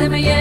Simeon.